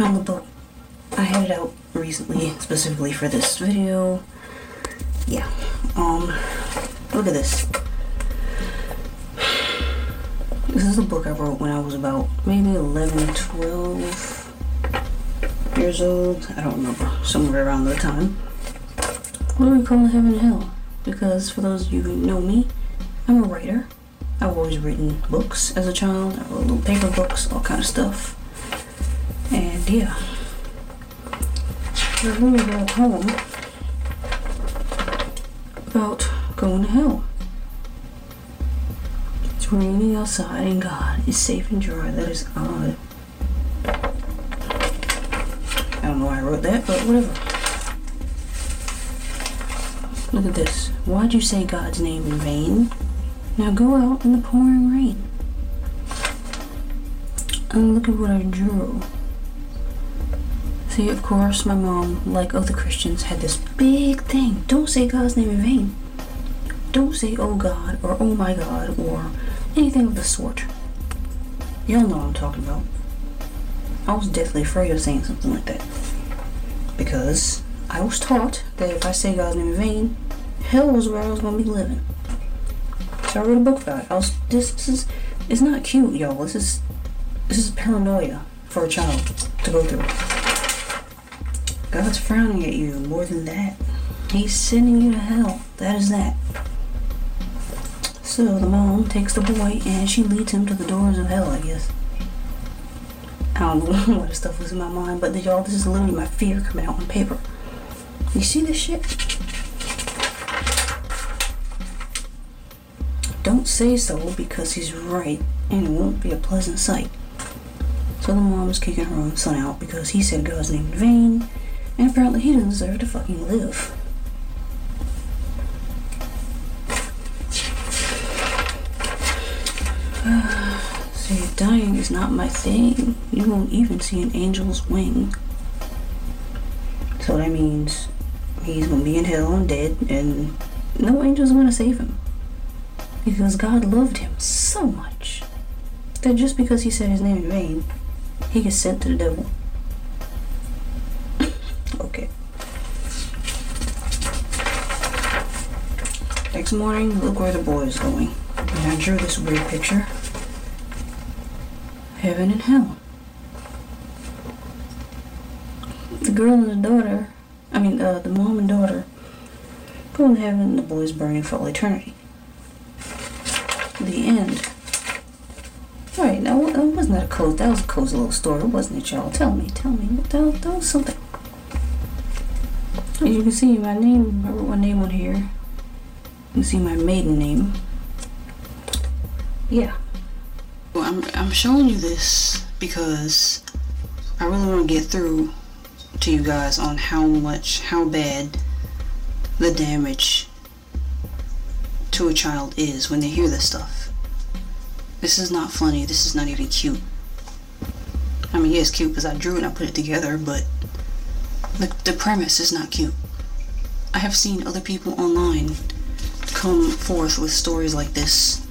I had it out recently, specifically for this video. Yeah. Um, look at this. This is a book I wrote when I was about maybe 11, 12 years old. I don't remember. Somewhere around that time. What do we call heaven and hell? Because for those of you who know me, I'm a writer. I've always written books as a child. I wrote little paper books, all kind of stuff. And yeah. I remember a home about going to hell. It's raining outside and God is safe and dry. That is odd. I don't know why I wrote that, but whatever. Look at this. Why'd you say God's name in vain? Now go out in the pouring rain. And look at what I drew. See, of course, my mom, like other Christians, had this big thing. Don't say God's name in vain. Don't say, oh God, or oh my God, or anything of the sort. Y'all know what I'm talking about. I was deathly afraid of saying something like that. Because I was taught that if I say God's name in vain, hell was where I was going to be living. So I wrote a book about it. I was, this, this is, it's not cute, y'all. This is, this is paranoia for a child to go through. God's frowning at you more than that. He's sending you to hell. That is that. So the mom takes the boy and she leads him to the doors of hell, I guess. I don't know what stuff was in my mind, but y'all, this is literally my fear coming out on paper. You see this shit? Don't say so because he's right and it won't be a pleasant sight. So the mom is kicking her own son out because he said God's name in vain and apparently he doesn't deserve to fucking live. See, dying is not my thing. You won't even see an angel's wing. So that means he's gonna be in hell and dead, and no angel's gonna save him. Because God loved him so much that just because he said his name in vain, he gets sent to the devil. okay. Next morning, look where the boy is going. And I drew this weird picture heaven and hell. The girl and the daughter, I mean, uh, the mom and daughter, go to heaven and the boy's burning for all eternity. The end. Alright, now, that wasn't that a cozy, that was a cozy little story, wasn't it, y'all? Tell me, tell me, that, that was something. As you can see, my name, I wrote my name on here. You see my maiden name. Yeah. Well, I'm, I'm showing you this because I really want to get through to you guys on how much, how bad the damage to a child is when they hear this stuff. This is not funny. This is not even cute. I mean, yeah, it's cute because I drew it and I put it together, but the, the premise is not cute. I have seen other people online come forth with stories like this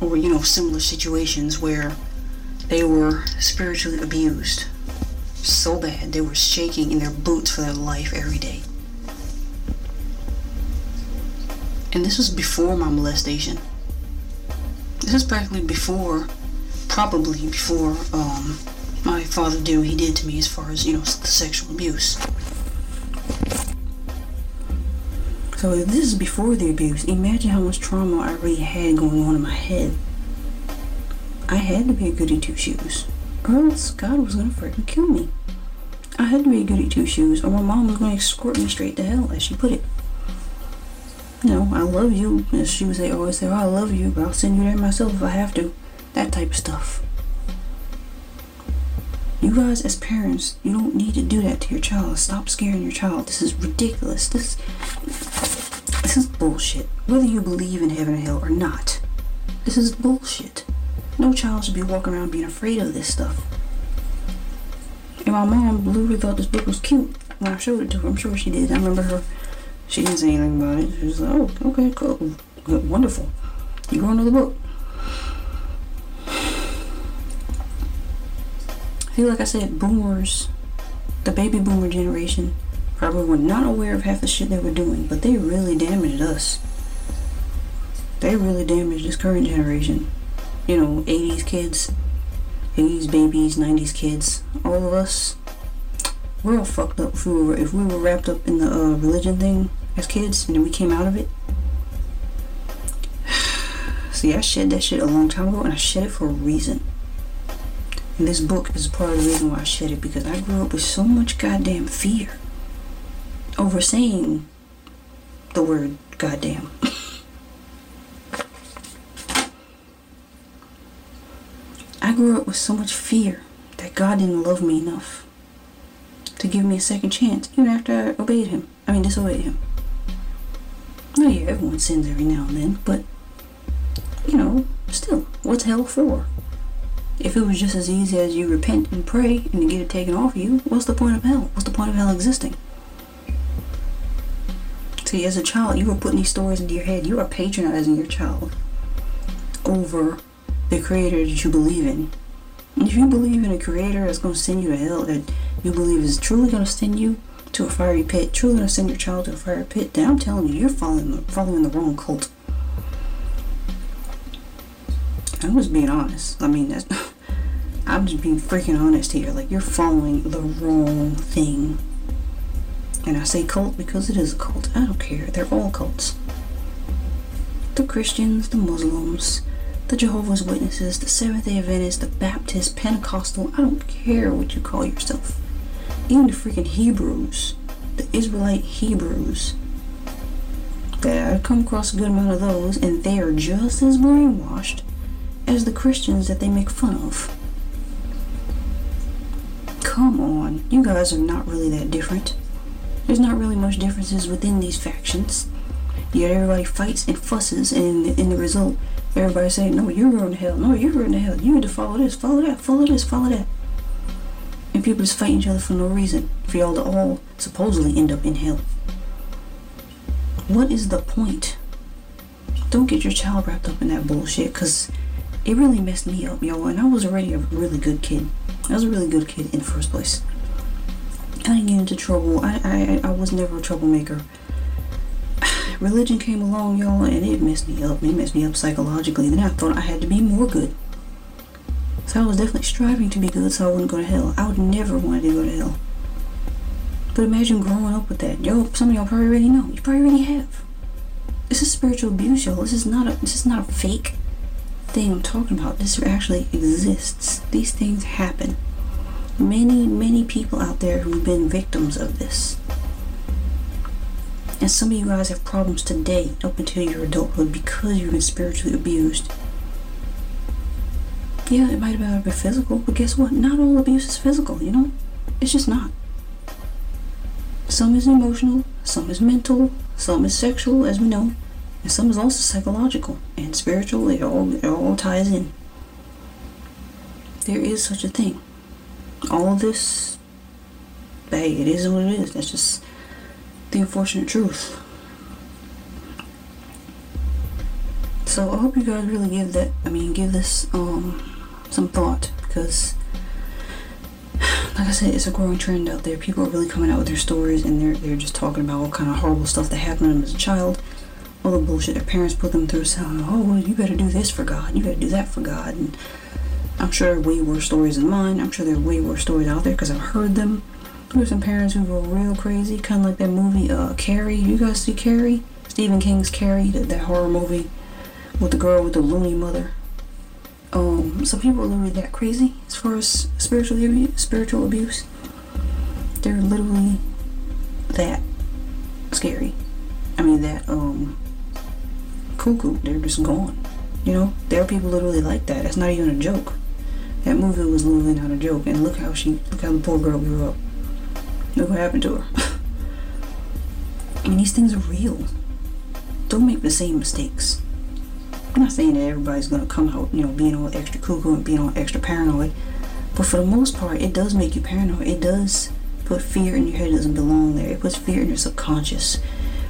or you know similar situations where they were spiritually abused so bad they were shaking in their boots for their life every day. And this was before my molestation. This is practically before probably before um, my father did what he did to me as far as you know the sexual abuse So if this is before the abuse, imagine how much trauma I already had going on in my head. I had to be a goody two shoes, or else God was gonna freaking kill me. I had to be a goody two shoes, or my mom was gonna escort me straight to hell, as she put it. You know, I love you, as she would say, always say, oh, I love you, but I'll send you there myself if I have to. That type of stuff. You guys, as parents, you don't need to do that to your child. Stop scaring your child. This is ridiculous. This this is bullshit. Whether you believe in heaven or hell or not, this is bullshit. No child should be walking around being afraid of this stuff. And my mom literally thought this book was cute when I showed it to her. I'm sure she did. I remember her. She didn't say anything about it. She was like, "Oh, okay, cool, good, wonderful. You go into the book." I feel like I said, boomers The baby boomer generation probably were not aware of half the shit they were doing, but they really damaged us. They really damaged this current generation. You know, 80s kids, 80s babies, 90s kids, all of us. We're all fucked up if we were, if we were wrapped up in the uh, religion thing as kids and then we came out of it. See, I shed that shit a long time ago and I shed it for a reason. And this book is part of the reason why I shed it because I grew up with so much goddamn fear over saying the word goddamn. I grew up with so much fear that God didn't love me enough to give me a second chance, even after I obeyed Him. I mean, disobeyed Him. Oh, yeah, everyone sins every now and then, but, you know, still, what's hell for? If it was just as easy as you repent and pray and get it taken off you, what's the point of hell? What's the point of hell existing? See, as a child, you were putting these stories into your head. You are patronizing your child over the creator that you believe in. And if you believe in a creator that's going to send you to hell, that you believe is truly going to send you to a fiery pit, truly going to send your child to a fiery pit, then I'm telling you, you're following following the wrong cult. I'm just being honest. I mean, that's, I'm just being freaking honest here. Like, you're following the wrong thing. And I say cult because it is a cult. I don't care. They're all cults. The Christians, the Muslims, the Jehovah's Witnesses, the Seventh day Adventists, the Baptist, Pentecostal, I don't care what you call yourself. Even the freaking Hebrews, the Israelite Hebrews. That I've come across a good amount of those, and they are just as brainwashed as the Christians that they make fun of. Come on, you guys are not really that different. There's not really much differences within these factions. Yet everybody fights and fusses, and in the result, everybody saying, "No, you're going to hell. No, you're going to hell. You need to follow this, follow that, follow this, follow that." And people just fighting each other for no reason, for y'all to all supposedly end up in hell. What is the point? Don't get your child wrapped up in that bullshit, cause it really messed me up, y'all. And I was already a really good kid. I was a really good kid in the first place. I didn't get into trouble. I, I, I was never a troublemaker. Religion came along, y'all, and it messed me up. It messed me up psychologically. Then I thought I had to be more good. So I was definitely striving to be good so I wouldn't go to hell. I would never want to go to hell. But imagine growing up with that. Yo, some of y'all probably already know. You probably already have. This is spiritual abuse, y'all. This is not a this is not a fake thing I'm talking about. This actually exists. These things happen many, many people out there who've been victims of this. And some of you guys have problems today up until your adulthood because you've been spiritually abused. Yeah, it might have been physical, but guess what? Not all abuse is physical, you know? It's just not. Some is emotional, some is mental, some is sexual, as we know, and some is also psychological and spiritual. It all, it all ties in. There is such a thing all this, hey, it is what it is. That's just the unfortunate truth. So I hope you guys really give that, I mean, give this um some thought because, like I said, it's a growing trend out there. People are really coming out with their stories and they're they're just talking about what kind of horrible stuff that happened to them as a child. All the bullshit their parents put them through, saying, "Oh, well, you better do this for God. You better do that for God." And I'm sure there are way worse stories than mine. I'm sure there are way worse stories out there because I've heard them. There's some parents who were real crazy, kind of like that movie uh, Carrie. You guys see Carrie? Stephen King's Carrie, that, that horror movie with the girl with the loony mother. Um, some people are literally that crazy as far as spiritual abuse, spiritual abuse. They're literally that scary. I mean that um cuckoo. They're just gone. You know, there are people literally like that. That's not even a joke. That movie was literally not a joke. And look how she, look how the poor girl grew up. Look what happened to her. I mean, these things are real. Don't make the same mistakes. I'm not saying that everybody's gonna come out, you know, being all extra cuckoo and being all extra paranoid. But for the most part, it does make you paranoid. It does put fear in your head that doesn't belong there. It puts fear in your subconscious.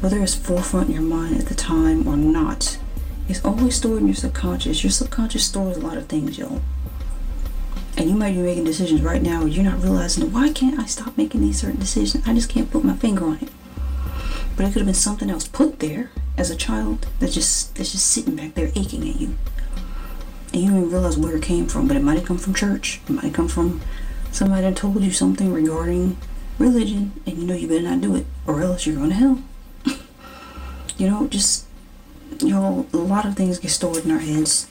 Whether it's forefront in your mind at the time or not, it's always stored in your subconscious. Your subconscious stores a lot of things, y'all. And you might be making decisions right now where you're not realizing why can't I stop making these certain decisions? I just can't put my finger on it. But it could have been something else put there as a child that's just that's just sitting back there aching at you. And you don't even realize where it came from, but it might have come from church. It might have come from somebody that told you something regarding religion and you know you better not do it or else you're going to hell. you know, just you know, a lot of things get stored in our heads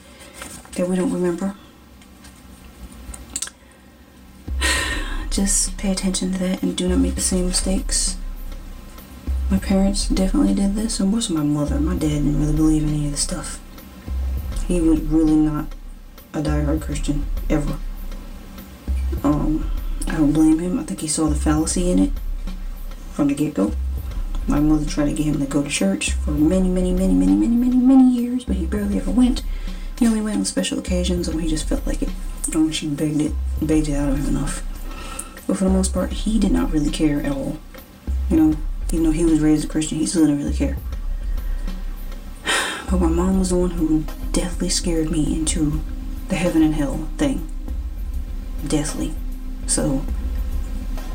that we don't remember. Just pay attention to that and do not make the same mistakes. My parents definitely did this, and of my mother. My dad didn't really believe in any of this stuff. He was really not a diehard Christian ever. Um, I don't blame him. I think he saw the fallacy in it from the get go. My mother tried to get him to go to church for many, many, many, many, many, many, many years, but he barely ever went. He only went on special occasions when he just felt like it. And she begged it, begged it out of him enough. But for the most part, he did not really care at all. You know, even though he was raised a Christian, he still didn't really care. But my mom was the one who deathly scared me into the heaven and hell thing. Deathly. So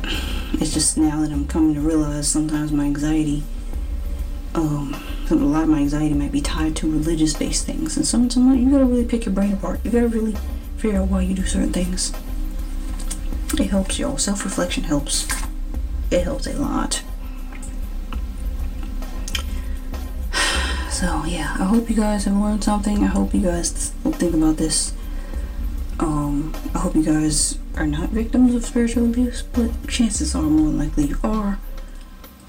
it's just now that I'm coming to realize sometimes my anxiety, um, a lot of my anxiety might be tied to religious based things. And sometimes you gotta really pick your brain apart. You gotta really figure out why you do certain things. Helps, y'all. Self reflection helps. It helps a lot. So, yeah, I hope you guys have learned something. I hope you guys think about this. Um, I hope you guys are not victims of spiritual abuse, but chances are more likely you are.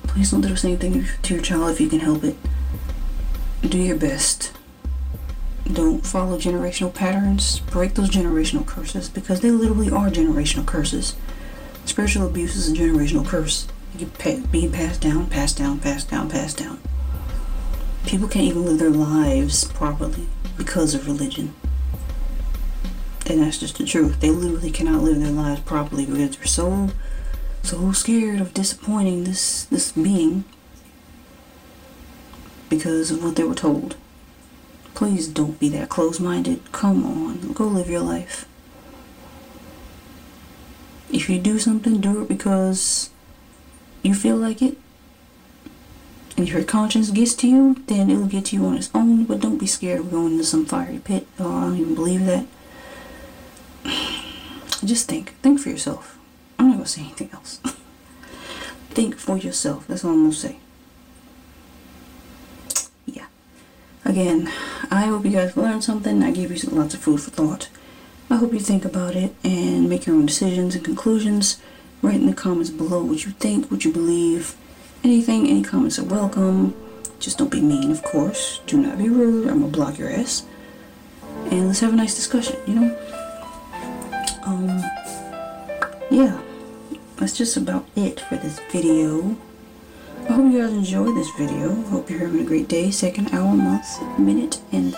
Please don't do the same thing to your child if you can help it. Do your best. Don't follow generational patterns. Break those generational curses because they literally are generational curses. Spiritual abuse is a generational curse. You get being passed down, passed down, passed down, passed down. People can't even live their lives properly because of religion. And that's just the truth. They literally cannot live their lives properly because they're so so scared of disappointing this this being because of what they were told. Please don't be that close-minded. Come on, go live your life. If you do something, do it because you feel like it. And if your conscience gets to you, then it'll get to you on its own. But don't be scared of going into some fiery pit. Oh, I don't even believe that. Just think. Think for yourself. I'm not going to say anything else. think for yourself. That's all I'm going to say. Yeah. Again, I hope you guys learned something. I gave you lots of food for thought. I hope you think about it and make your own decisions and conclusions. Write in the comments below what you think, what you believe. Anything, any comments are welcome. Just don't be mean, of course. Do not be rude. I'm to block your ass. And let's have a nice discussion, you know? Um, yeah, that's just about it for this video. Hope you guys enjoyed this video. Hope you're having a great day, second hour, month, minute, and